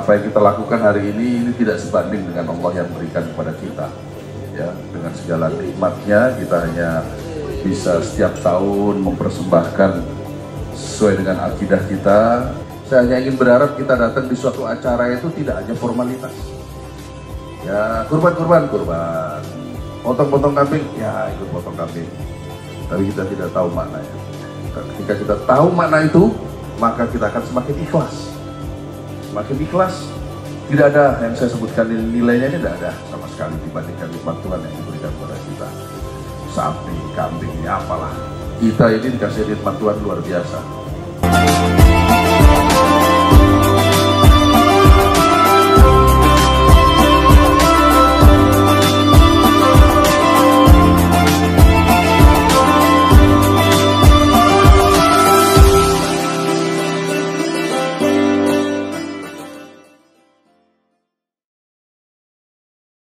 apa yang kita lakukan hari ini ini tidak sebanding dengan Allah yang berikan kepada kita. Ya, dengan segala nikmatnya kita hanya bisa setiap tahun mempersembahkan sesuai dengan akidah kita. Saya hanya ingin berharap kita datang di suatu acara itu tidak hanya formalitas. Ya, kurban, kurban, kurban. Potong-potong kambing, ya ikut potong kambing. Tapi kita tidak tahu maknanya. Ketika kita tahu makna itu, maka kita akan semakin ikhlas. Semakin ikhlas, tidak ada yang saya sebutkan nilainya ini tidak ada sama sekali dibandingkan nikmat Tuhan yang diberikan kepada kita. Sapi, kambing, apalah. Kita ini dikasih nikmat Tuhan luar biasa.